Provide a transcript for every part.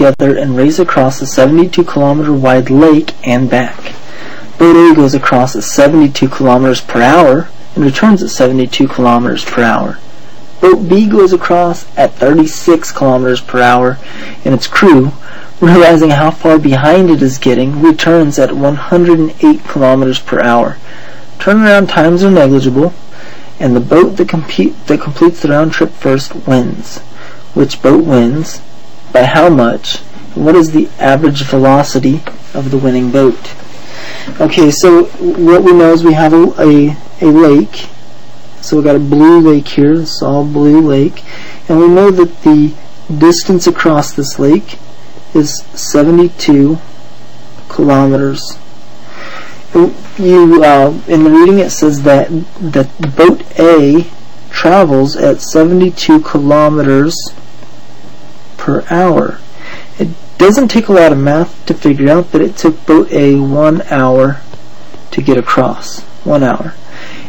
together and race across a 72 kilometer wide lake and back. Boat A goes across at 72 kilometers per hour and returns at 72 kilometers per hour. Boat B goes across at 36 kilometers per hour and its crew, realizing how far behind it is getting, returns at 108 kilometers per hour. Turnaround times are negligible, and the boat that, compete, that completes the round trip first wins. Which boat wins? By how much? What is the average velocity of the winning boat? Okay, so what we know is we have a, a, a lake. So we've got a blue lake here, it's all blue lake. And we know that the distance across this lake is 72 kilometers. You uh, in the reading it says that that boat A travels at 72 kilometers per hour. It doesn't take a lot of math to figure out that it took boat A one hour to get across. One hour.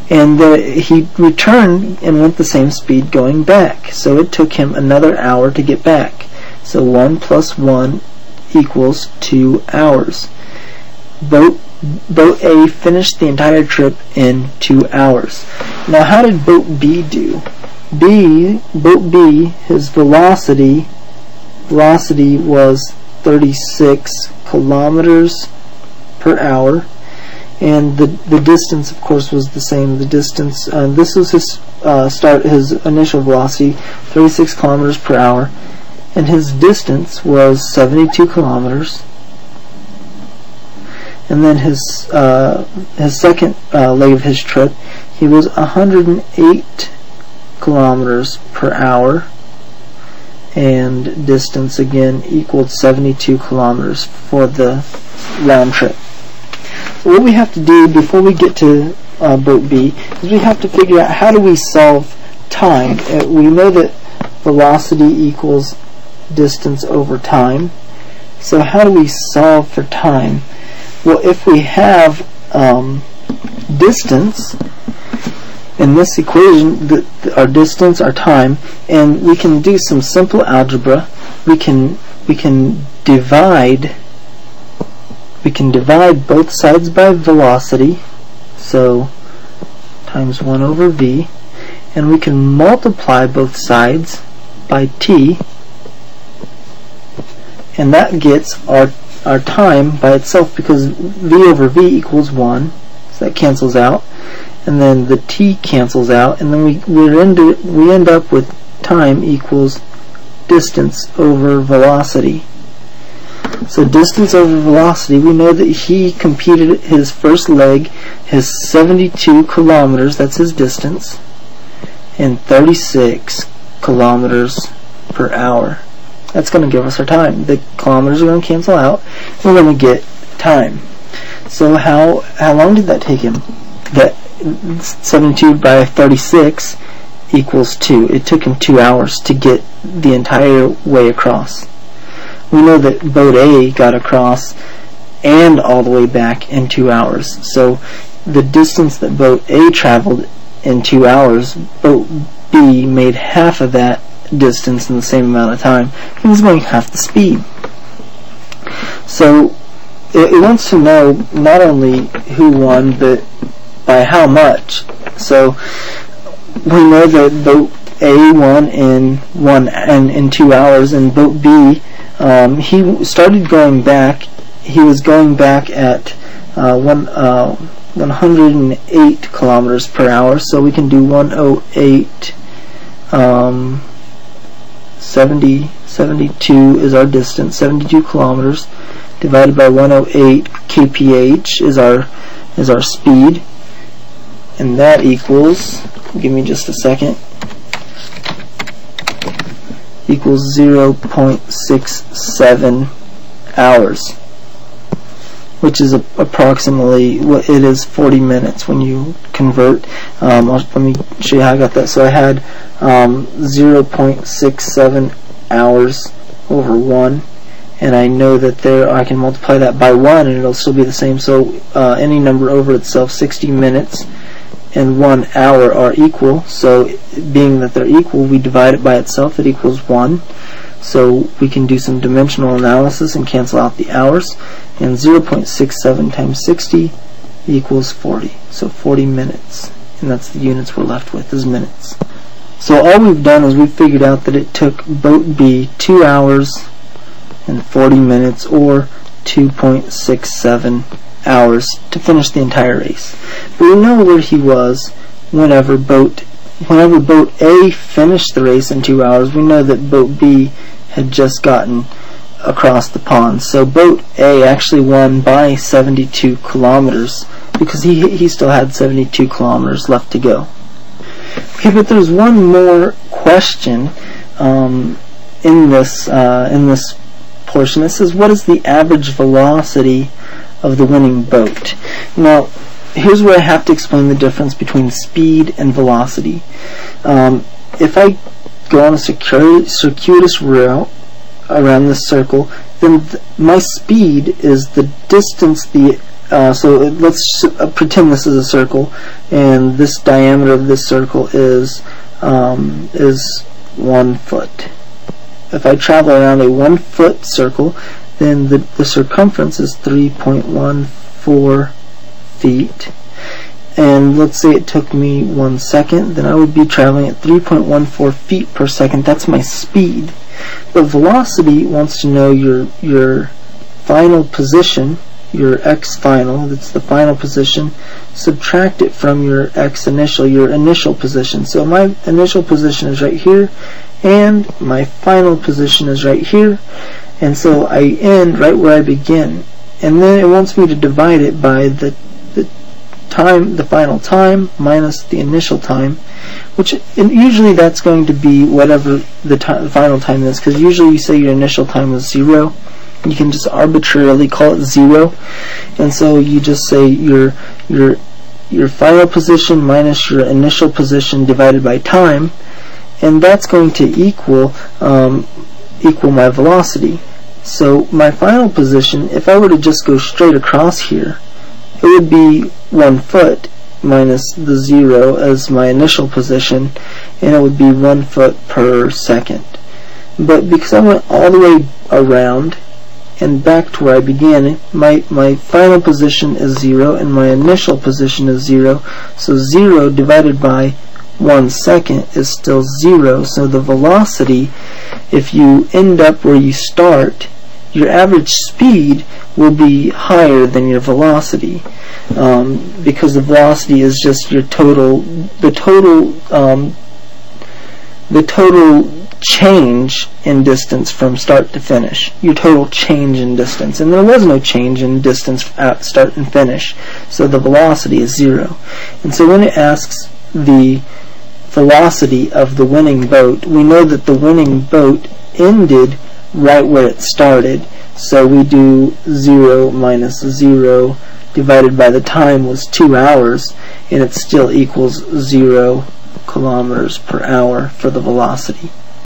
And uh, he returned and went the same speed going back. So it took him another hour to get back. So 1 plus 1 equals 2 hours. Boat, boat A finished the entire trip in 2 hours. Now how did boat B do? B, boat B, his velocity, velocity was 36 kilometers per hour. And the the distance of course was the same. The distance uh, this was his uh, start his initial velocity 36 kilometers per hour. And his distance was 72 kilometers. And then his uh, his second uh, leg of his trip he was 108 kilometers per hour and distance again equaled 72 kilometers for the round trip what we have to do before we get to uh, boat B is we have to figure out how do we solve time uh, we know that velocity equals distance over time. So how do we solve for time? Well, if we have um, distance in this equation, the, the, our distance, our time, and we can do some simple algebra. We can we can divide we can divide both sides by velocity, so times 1 over v, and we can multiply both sides by t, and that gets our our time by itself because v over v equals 1 so that cancels out and then the t cancels out and then we we end we end up with time equals distance over velocity so distance over velocity we know that he competed his first leg his 72 kilometers that's his distance and 36 kilometers per hour that's going to give us our time. The kilometers are going to cancel out. We're going to get time. So how how long did that take him? That 72 by 36 equals 2. It took him 2 hours to get the entire way across. We know that boat A got across and all the way back in 2 hours. So the distance that boat A traveled in 2 hours, boat B made half of that distance in the same amount of time, He was going half the speed. So it, wants to know not only who won, but by how much. So we know that boat A won in one and in two hours, and boat B um, he started going back. He was going back at uh, one. Uh, 108 kilometers per hour, so we can do 108 um, 70, 72 is our distance, 72 kilometers divided by 108 kph is our is our speed and that equals give me just a second equals 0.67 hours which is approximately what it is 40 minutes when you convert. Um, let me show you how I got that. So I had um, 0.67 hours over 1 and I know that there I can multiply that by 1 and it'll still be the same so uh, any number over itself 60 minutes and 1 hour are equal so being that they're equal we divide it by itself it equals 1 So we can do some dimensional analysis and cancel out the hours. And 0.67 times 60 equals 40. So 40 minutes. And that's the units we're left with is minutes. So all we've done is we've figured out that it took boat B 2 hours and 40 minutes or 2.67 hours to finish the entire race. But we know where he was whenever boat whenever boat A finished the race in 2 hours. We know that boat B had just gotten across the pond. So boat A actually won by 72 kilometers because he he still had 72 kilometers left to go. Okay, but there's one more question um, in this uh, in this portion. It says, "What is the average velocity of the winning boat?" Now, here's where I have to explain the difference between speed and velocity. Um, if I go on a circuitous route around this circle, then th my speed is the distance the uh, so let's uh, pretend this is a circle, and this diameter of this circle is um, is one foot. If I travel around a one foot circle, then the, the circumference is 3.14 feet. And let's say it took me one second, then I would be traveling at 3.14 feet per second. That's my speed. But velocity wants to know your your final position your x final, that's the final position, subtract it from your x initial, your initial position. So my initial position is right here, and my final position is right here, and so I end right where I begin. And then it wants me to divide it by the, the time, the final time minus the initial time, which usually that's going to be whatever the, the final time is, because usually you say your initial time was zero, you can just arbitrarily call it zero. And so you just say your your your final position minus your initial position divided by time. And that's going to equal um, equal my velocity so my final position if I were to just go straight across here it would be one foot minus the zero as my initial position and it would be one foot per second but because I went all the way around and back to where I began, my, my final position is 0 and my initial position is 0. So 0 divided by 1 second is still 0. So the velocity, if you end up where you start, your average speed will be higher than your velocity. Um, because the velocity is just your total, the total, um, the total change in distance from start to finish. Your total change in distance. And there was no change in distance at start and finish. So the velocity is zero. And so when it asks the velocity of the winning boat, we know that the winning boat ended right where it started. So we do 0 minus 0 divided by the time was 2 hours, and it still equals 0 kilometers per hour for the velocity.